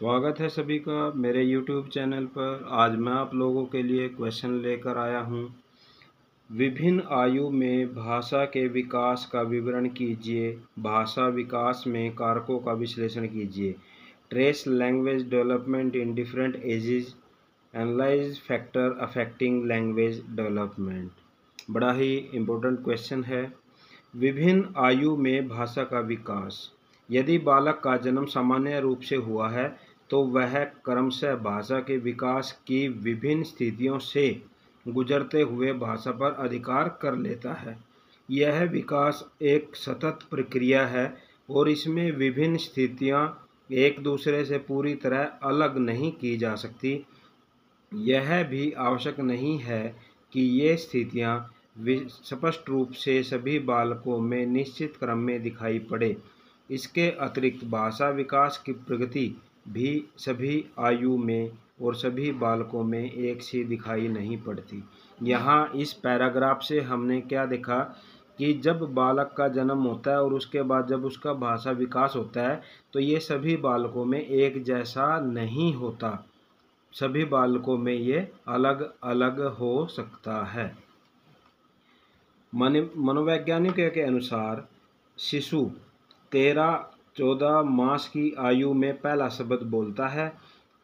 स्वागत है सभी का मेरे YouTube चैनल पर। आज मैं आप लोगों के लिए क्वेश्चन लेकर आया हूँ। विभिन्न आयु में भाषा के विकास का विवरण कीजिए, भाषा विकास में कारकों का विश्लेषण कीजिए। Trace language development in different ages analyse factor affecting language development बड़ा ही इम्पोर्टेंट क्वेश्चन है। विभिन्न आयु में भाषा का विकास। यदि बालक का जन्म सामान्य रूप से हुआ है तो वह क्रमशः भाषा के विकास की विभिन्न स्थितियों से गुजरते हुए भाषा पर अधिकार कर लेता है। यह विकास एक सतत प्रक्रिया है और इसमें विभिन्न स्थितियाँ एक दूसरे से पूरी तरह अलग नहीं की जा सकती। यह भी आवश्यक नहीं है कि ये स्थितियाँ स्पष्ट रूप से सभी बालकों में निश्चित क्रम में दिखाई पड़े। इसके अतिरिक्त भाषा विकास की प्रगति भी सभी आयु में और सभी बालकों में एक सी दिखाई नहीं पड़ती। यहाँ इस पैराग्राफ से हमने क्या देखा कि जब बालक का जन्म होता है और उसके बाद जब उसका भाषा विकास होता है तो ये सभी बालकों में एक जैसा नहीं होता। सभी बालकों में ये अलग अलग हो सकता है। मन, मनोवैज्ञानिकों के अनुसार, शिशु तेरह चौदह मास की आयु में पहला शब्द बोलता है।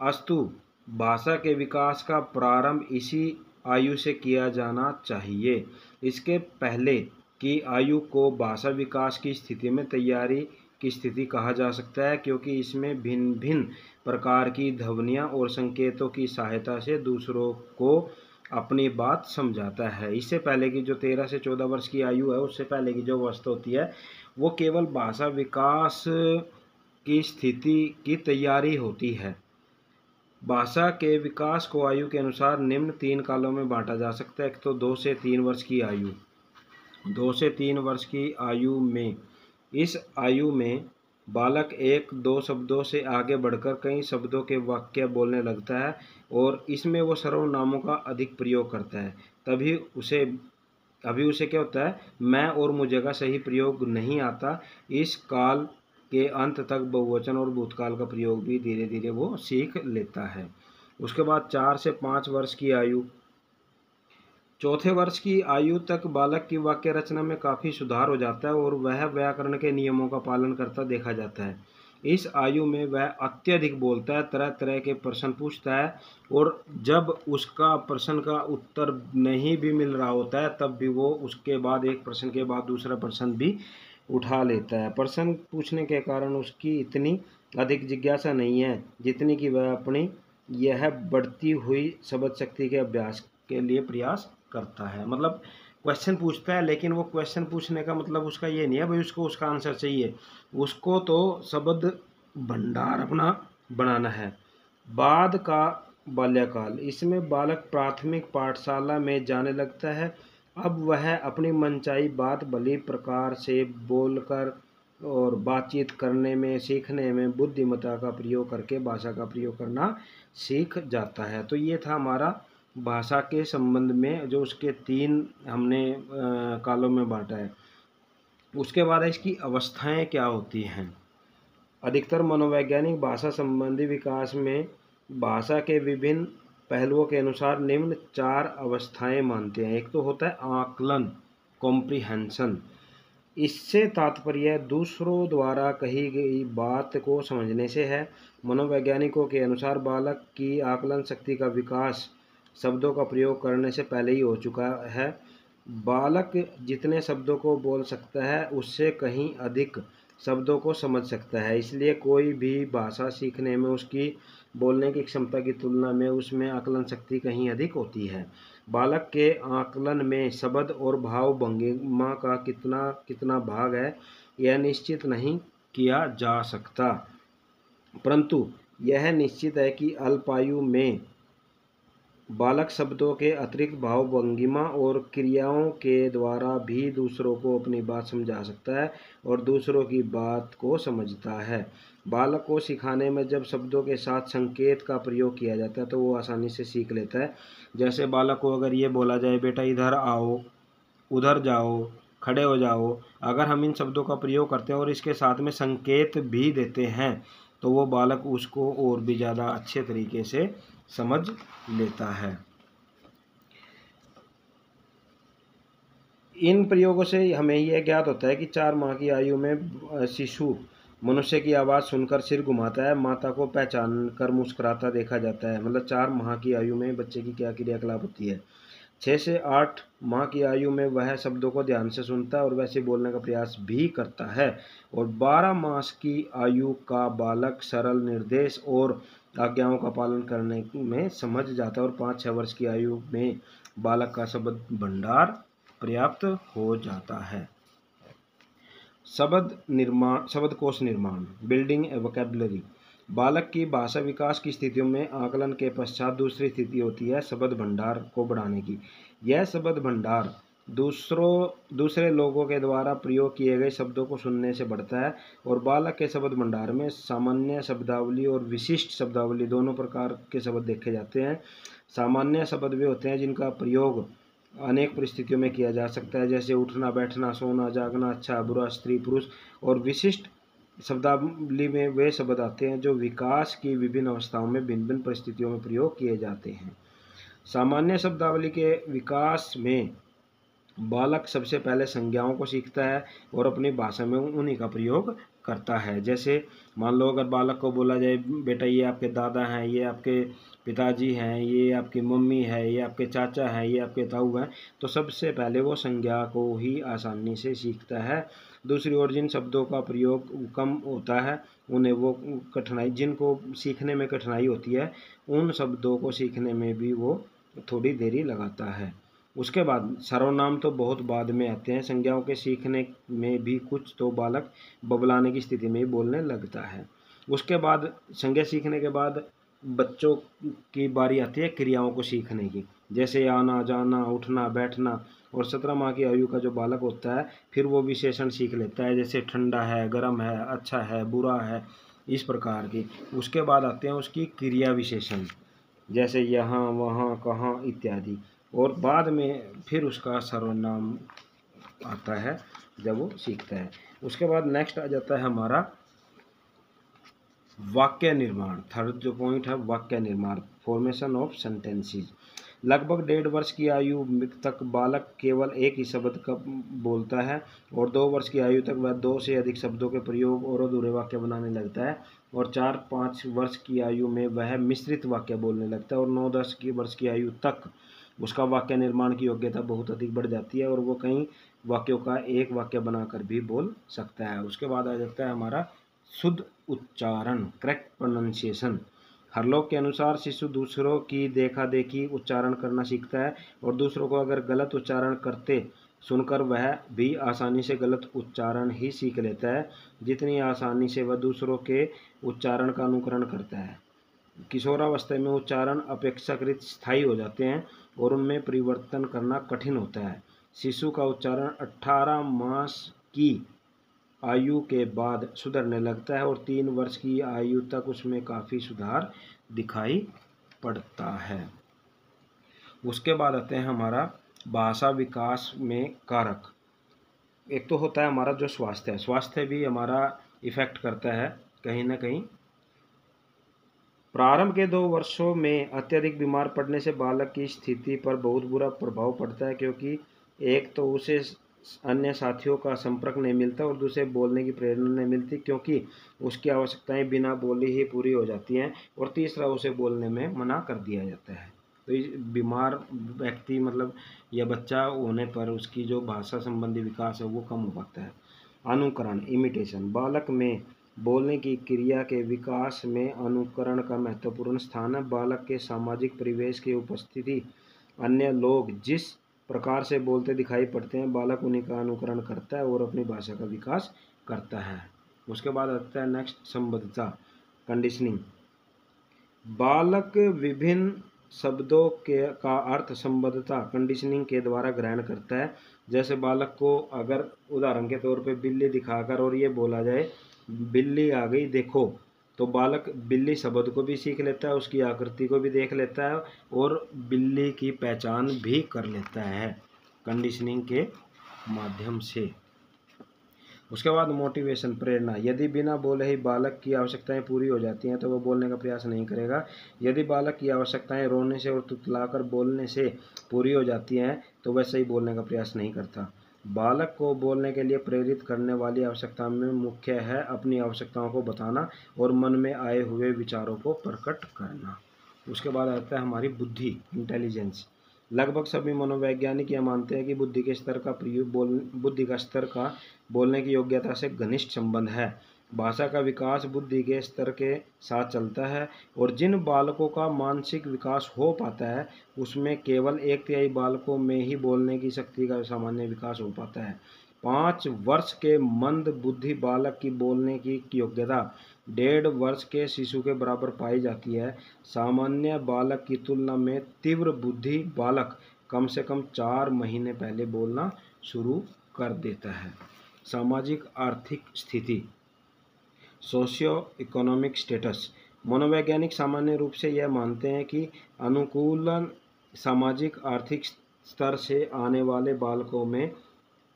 अस्तु, भाषा के विकास का प्रारंभ इसी आयु से किया जाना चाहिए। इसके पहले की आयु को भाषा विकास की स्थिति में तैयारी की स्थिति कहा जा सकता है, क्योंकि इसमें भिन्न भिन्न प्रकार की ध्वनियाँ और संकेतों की सहायता से दूसरों को अपनी बात समझाता है। इससे पहले की जो तेरह से चौदह वर्ष की आयु है, उससे पहले की जो अवस्था होती है, वो केवल भाषा विकास की स्थिति की तैयारी होती है। भाषा के विकास को आयु के अनुसार निम्न तीन कालों में बांटा जा सकता है। एक तो दो से तीन वर्ष की आयु, दो से तीन वर्ष की आयु में। इस आयु में बालक एक दो शब्दों से आगे बढ़कर कई शब्दों के वाक्य बोलने लगता है और इसमें वो सर्वनामों का अधिक प्रयोग करता है। तभी उसे अभी उसे क्या होता है? मैं और मुझे का सही प्रयोग नहीं आता। इस काल के अंत तक बहुवचन और भूतकाल का प्रयोग भी धीरे धीरे वो सीख लेता है। उसके बाद चार से पाँच वर्ष की आयु चौथे वर्ष की आयु तक बालक की वाक्य रचना में काफ़ी सुधार हो जाता है और वह व्याकरण के नियमों का पालन करता देखा जाता है। इस आयु में वह अत्यधिक बोलता है तरह तरह के प्रश्न पूछता है और जब उसका प्रश्न का उत्तर नहीं भी मिल रहा होता है, तब भी वो उसके बाद एक प्रश्न के बाद दूसरा प्रश्न भी उठा लेता है। प्रश्न पूछने के कारण उसकी इतनी अधिक जिज्ञासा नहीं है जितनी कि वह अपनी यह बढ़ती हुई शब्द शक्ति के अभ्यास के लिए प्रयास करता है। मतलब क्वेश्चन पूछता है, लेकिन वो क्वेश्चन पूछने का मतलब उसका ये नहीं है, भाई उसको उसका आंसर चाहिए। उसको तो शब्द भंडार अपना बनाना है। बाद का बाल्यकाल। इसमें बालक प्राथमिक पाठशाला में जाने लगता है। अब वह अपनी मनचाही बात भली प्रकार से बोलकर और बातचीत करने में, सीखने में बुद्धिमत्ता का प्रयोग करके भाषा का प्रयोग करना सीख जाता है। तो ये था हमारा भाषा के संबंध में जो उसके तीन हमने कालों में बांटा है, उसके बाद इसकी अवस्थाएँ क्या होती हैं? अधिकतर मनोवैज्ञानिक भाषा संबंधी विकास में भाषा के विभिन्न पहलुओं के अनुसार निम्न चार अवस्थाएँ मानते हैं। एक तो होता है आकलन कॉम्प्रीहेंशन इससे तात्पर्य दूसरों द्वारा कही गई बात को समझने से है। मनोवैज्ञानिकों के अनुसार बालक की आकलन शक्ति का विकास शब्दों का प्रयोग करने से पहले ही हो चुका है। बालक जितने शब्दों को बोल सकता है, उससे कहीं अधिक शब्दों को समझ सकता है। इसलिए कोई भी भाषा सीखने में, उसकी बोलने की क्षमता की तुलना में, उसमें आकलन शक्ति कहीं अधिक होती है। बालक के आकलन में शब्द और भाव भंगिमा का कितना कितना भाग है, यह निश्चित नहीं किया जा सकता। परंतु यह निश्चित है कि अल्पायु में बालक शब्दों के अतिरिक्त भाव भंगिमा और क्रियाओं के द्वारा भी दूसरों को अपनी बात समझा सकता है और दूसरों की बात को समझता है। बालक को सिखाने में जब शब्दों के साथ संकेत का प्रयोग किया जाता है तो वो आसानी से सीख लेता है। जैसे बालक को अगर ये बोला जाए, बेटा, इधर आओ, उधर जाओ, खड़े हो जाओ। अगर हम इन शब्दों का प्रयोग करते हैं और इसके साथ में संकेत भी देते हैं तो वो बालक उसको और भी ज़्यादा अच्छे तरीके से समझ लेता है। इन प्रयोगों से हमें यह ज्ञात होता है कि चार माह की आयु में शिशु मनुष्य की आवाज़ सुनकर सिर घुमाता है, माता को पहचान कर मुस्कुराता देखा जाता है। मतलब चार माह की आयु में बच्चे की क्या क्रियाकलाप होती है? छः से आठ माह की आयु में वह शब्दों को ध्यान से सुनता है और वैसे बोलने का प्रयास भी करता है। और बारह मास की आयु का बालक सरल निर्देश और आज्ञाओं का पालन करने में समझ जाता है और पाँच छः वर्ष की आयु में बालक का शब्द भंडार पर्याप्त हो जाता है। शब्द निर्माण शब्द कोश निर्माण, बिल्डिंग ए वोकेबलरी। बालक की भाषा विकास की स्थितियों में आकलन के पश्चात दूसरी स्थिति होती है शब्द भंडार को बढ़ाने की। यह शब्द भंडार दूसरों, दूसरे लोगों के द्वारा प्रयोग किए गए शब्दों को सुनने से बढ़ता है और बालक के शब्द भंडार में सामान्य शब्दावली और विशिष्ट शब्दावली दोनों प्रकार के शब्द देखे जाते हैं। सामान्य शब्द वे होते हैं जिनका प्रयोग अनेक परिस्थितियों में किया जा सकता है, जैसे उठना, बैठना, सोना, जागना अच्छा बुरा, स्त्री, पुरुष और विशिष्ट शब्दावली में वे शब्द आते हैं जो विकास की विभिन्न अवस्थाओं में भिन्न भिन्न परिस्थितियों में प्रयोग किए जाते हैं। सामान्य शब्दावली के विकास में बालक सबसे पहले संज्ञाओं को सीखता है और अपनी भाषा में उन्हीं का प्रयोग करता है। जैसे, मान लो अगर बालक को बोला जाए, बेटा, ये आपके दादा हैं, ये आपके पिताजी हैं, ये आपकी मम्मी है, ये आपके चाचा हैं, ये आपके ताऊ हैं। तो सबसे पहले वो संज्ञा को ही आसानी से सीखता है। दूसरी ओर जिन शब्दों का प्रयोग कम होता है, उन्हें वो कठिनाई, जिनको सीखने में कठिनाई होती है, उन शब्दों को सीखने में भी वो थोड़ी देरी लगाता है। उसके बाद सर्वनाम तो बहुत बाद में आते हैं, संज्ञाओं के सीखने में भी कुछ तो बालक बबलाने की स्थिति में ही बोलने लगता है। उसके बाद संज्ञा सीखने के बाद बच्चों की बारी आती है क्रियाओं को सीखने की। जैसे आना, जाना, उठना, बैठना और सत्रह माह की आयु का जो बालक होता है, फिर वो विशेषण सीख लेता है, जैसे ठंडा है, गर्म है अच्छा है, बुरा है, इस प्रकार की। उसके बाद आते हैं उसकी क्रिया विशेषण, जैसे यहाँ, वहाँ, कहाँ इत्यादि। और बाद में फिर उसका सर्वनाम आता है जब वो सीखता है। उसके बाद नेक्स्ट आ जाता है हमारा वाक्य निर्माण थर्ड जो पॉइंट है वाक्य निर्माण फॉर्मेशन ऑफ़ सेंटेंसीज लगभग डेढ़ वर्ष की आयु तक बालक केवल एक ही शब्द का बोलता है और दो वर्ष की आयु तक वह दो से अधिक शब्दों के प्रयोग और अधूरे वाक्य बनाने लगता है और चार पाँच वर्ष की आयु में वह मिश्रित वाक्य बोलने लगता है और नौ दस की वर्ष की आयु तक उसका वाक्य निर्माण की योग्यता बहुत अधिक बढ़ जाती है और वो कई वाक्यों का एक वाक्य बनाकर भी बोल सकता है। उसके बाद आ जाता है हमारा शुद्ध उच्चारण करेक्ट प्रोनाउंसिएशन हरलोक के अनुसार शिशु दूसरों की देखा देखी उच्चारण करना सीखता है और दूसरों को अगर गलत उच्चारण करते सुनकर वह भी आसानी से गलत उच्चारण ही सीख लेता है। जितनी आसानी से वह दूसरों के उच्चारण का अनुकरण करता है। किशोरावस्था में उच्चारण अपेक्षाकृत स्थायी हो जाते हैं और उनमें परिवर्तन करना कठिन होता है। शिशु का उच्चारण 18 मास की आयु के बाद सुधरने लगता है और तीन वर्ष की आयु तक उसमें काफ़ी सुधार दिखाई पड़ता है। उसके बाद आते हैं हमारा भाषा विकास में कारक। एक तो होता है हमारा जो स्वास्थ्य है, स्वास्थ्य भी हमारा इफ़ेक्ट करता है कहीं ना कहीं। प्रारंभ के दो वर्षों में अत्यधिक बीमार पड़ने से बालक की स्थिति पर बहुत बुरा प्रभाव पड़ता है क्योंकि एक तो उसे अन्य साथियों का संपर्क नहीं मिलता और दूसरे बोलने की प्रेरणा नहीं मिलती क्योंकि उसकी आवश्यकताएँ बिना बोली ही पूरी हो जाती हैं और तीसरा उसे बोलने में मना कर दिया जाता है। तो इस बीमार व्यक्ति मतलब या बच्चा होने पर उसकी जो भाषा संबंधी विकास है वो कम हो पाता है। अनुकरण इमिटेशन बालक में बोलने की क्रिया के विकास में अनुकरण का महत्वपूर्ण स्थान है। बालक के सामाजिक परिवेश की उपस्थिति, अन्य लोग जिस प्रकार से बोलते दिखाई पड़ते हैं। बालक उन्हीं का अनुकरण करता है और अपनी भाषा का विकास करता है। उसके बाद आता है नेक्स्ट संबद्धता कंडीशनिंग बालक विभिन्न शब्दों के, का अर्थ संबद्धता कंडीशनिंग के द्वारा ग्रहण करता है। जैसे बालक को अगर उदाहरण के तौर पे बिल्ली दिखाकर और ये बोला जाए, बिल्ली आ गई, देखो। तो बालक बिल्ली शब्द को भी सीख लेता है, उसकी आकृति को भी देख लेता है और बिल्ली की पहचान भी कर लेता है कंडीशनिंग के माध्यम से। उसके बाद मोटिवेशन प्रेरणा। यदि बिना बोले ही बालक की आवश्यकताएँ पूरी हो जाती हैं तो वह बोलने का प्रयास नहीं करेगा। यदि बालक की आवश्यकताएँ रोने से और तुतलाकर बोलने से पूरी हो जाती हैं तो वह सही बोलने का प्रयास नहीं करता। बालक को बोलने के लिए प्रेरित करने वाली आवश्यकता में मुख्य है अपनी आवश्यकताओं को बताना और मन में आए हुए विचारों को प्रकट करना। उसके बाद आता है हमारी बुद्धि इंटेलिजेंस लगभग सभी मनोवैज्ञानिक यह मानते हैं कि बुद्धि के स्तर का प्रयोग बोल, बुद्धि का स्तर का बोलने की योग्यता से घनिष्ठ संबंध है। भाषा का विकास बुद्धि के स्तर के साथ चलता है और जिन बालकों का मानसिक विकास हो पाता है, उसमें केवल एक तिहाई बालकों में ही बोलने की शक्ति का सामान्य विकास हो पाता है। पाँच वर्ष के मंद बुद्धि बालक की बोलने की योग्यता डेढ़ वर्ष के शिशु के बराबर पाई जाती है। सामान्य बालक की तुलना में तीव्र बुद्धि बालक कम से कम चार महीने पहले बोलना शुरू कर देता है। सामाजिक आर्थिक स्थिति सोशियो इकोनॉमिक स्टेटस मनोवैज्ञानिक सामान्य रूप से यह मानते हैं कि अनुकूलन सामाजिक आर्थिक स्तर से आने वाले बालकों में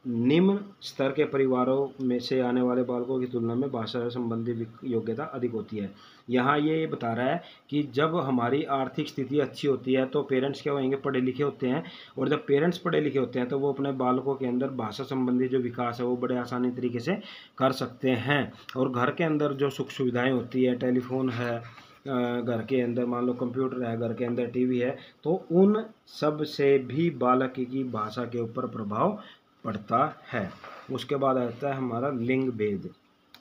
निम्न स्तर के परिवारों में से आने वाले बालकों की तुलना में भाषा संबंधी योग्यता अधिक होती है। यहाँ ये बता रहा है कि जब हमारी आर्थिक स्थिति अच्छी होती है तो पेरेंट्स क्या होंगे पढ़े लिखे होते हैं और जब पेरेंट्स पढ़े लिखे होते हैं तो वो अपने बालकों के अंदर भाषा संबंधी जो विकास है, वो बड़े आसानी तरीके से कर सकते हैं। और घर के अंदर जो सुख सुविधाएँ होती है, टेलीफोन है घर के अंदर मान लो कंप्यूटर है, घर के अंदर टीवी है तो उन सबसे भी बालक की भाषा के ऊपर प्रभाव पड़ता है। उसके बाद आता है हमारा लिंग भेद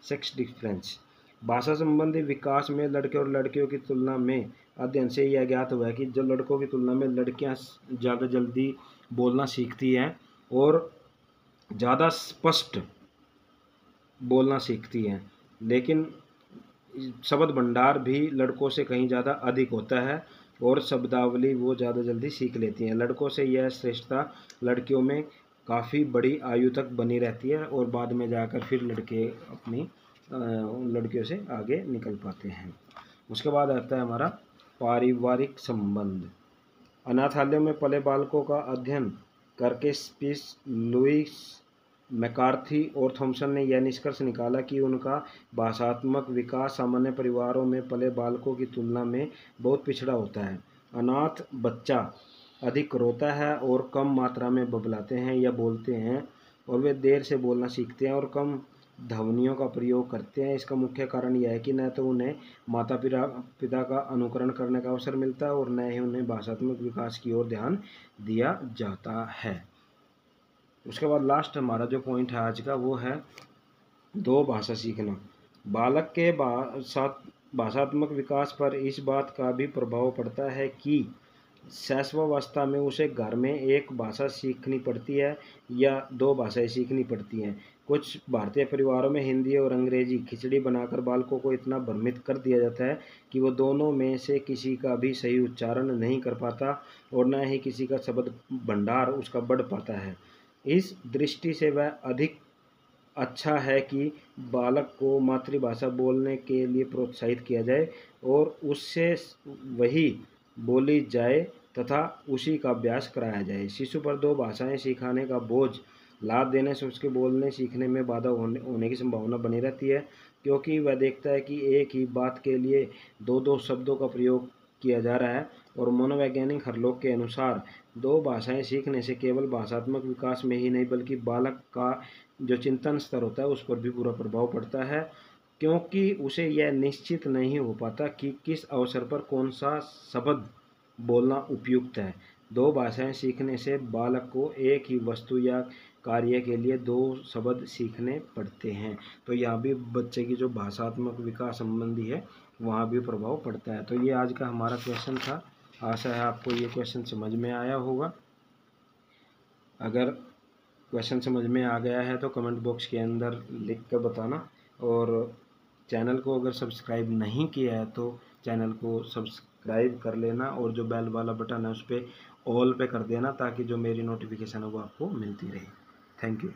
सेक्स डिफरेंस भाषा संबंधी विकास में लड़के और लड़कियों की तुलना में अध्ययन से यह ज्ञात हुआ है कि जो लड़कों की तुलना में लड़कियाँ ज़्यादा जल्दी बोलना सीखती हैं और ज़्यादा स्पष्ट बोलना सीखती हैं। लेकिन शब्द भंडार भी लड़कों से कहीं ज़्यादा अधिक होता है और शब्दावली वो ज़्यादा जल्दी सीख लेती हैं। लड़कों से यह श्रेष्ठता लड़कियों में काफ़ी बड़ी आयु तक बनी रहती है और बाद में जाकर फिर लड़के अपनी उन लड़कियों से आगे निकल पाते हैं। उसके बाद आता है हमारा पारिवारिक संबंध। अनाथालयों में पले बालकों का अध्ययन करके स्पीस लुइस मैकार्थी और थॉमसन ने यह निष्कर्ष निकाला कि उनका भाषात्मक विकास सामान्य परिवारों में पले बालकों की तुलना में बहुत पिछड़ा होता है। अनाथ बच्चा अधिक रोता है और कम मात्रा में बबलाते हैं या बोलते हैं और वे देर से बोलना सीखते हैं और कम ध्वनियों का प्रयोग करते हैं। इसका मुख्य कारण यह है कि न तो उन्हें माता पिता पिता का अनुकरण करने का अवसर मिलता है और न ही उन्हें भाषात्मक विकास की ओर ध्यान दिया जाता है। उसके बाद लास्ट हमारा जो पॉइंट है आज का वो है दो भाषा सीखना। बालक के भाषात्मक विकास पर इस बात का भी प्रभाव पड़ता है कि शैशवावस्था में उसे घर में एक भाषा सीखनी पड़ती है या दो भाषाएँ सीखनी पड़ती हैं। कुछ भारतीय परिवारों में हिंदी और अंग्रेज़ी खिचड़ी बनाकर बालकों को इतना भ्रमित कर दिया जाता है कि वो दोनों में से किसी का भी सही उच्चारण नहीं कर पाता और न ही किसी का शब्द भंडार उसका बढ़ पाता है। इस दृष्टि से वह अधिक अच्छा है कि बालक को मातृभाषा बोलने के लिए प्रोत्साहित किया जाए और उससे वही बोली जाए तथा उसी का अभ्यास कराया जाए। शिशु पर दो भाषाएँ सिखाने का बोझ, लाभ देने से उसके बोलने, सीखने में बाधा होने होने की संभावना बनी रहती है, क्योंकि वह देखता है कि एक ही बात के लिए दो दो शब्दों का प्रयोग किया जा रहा है और मनोवैज्ञानिक हरलोक के अनुसार दो भाषाएँ सीखने से केवल भाषात्मक विकास में ही नहीं, बल्कि बालक का जो चिंतन स्तर होता है, उस पर भी पूरा प्रभाव पड़ता है। क्योंकि उसे यह निश्चित नहीं हो पाता कि किस अवसर पर कौन सा शब्द बोलना उपयुक्त है। दो भाषाएँ सीखने से बालक को एक ही वस्तु या कार्य के लिए दो शब्द सीखने पड़ते हैं। तो यहाँ भी बच्चे की जो भाषात्मक विकास संबंधी है, वहाँ भी प्रभाव पड़ता है। तो ये आज का हमारा क्वेश्चन था। आशा है आपको ये क्वेश्चन समझ में आया होगा। अगर क्वेश्चन समझ में आ गया है तो कमेंट बॉक्स के अंदर लिख कर बताना और चैनल को अगर सब्सक्राइब नहीं किया है तो चैनल को सब्सक्राइब कर लेना और जो बेल वाला बटन है, उस पर ऑल पे कर देना, ताकि जो मेरी नोटिफिकेशन है, वो आपको मिलती रहे। Thank you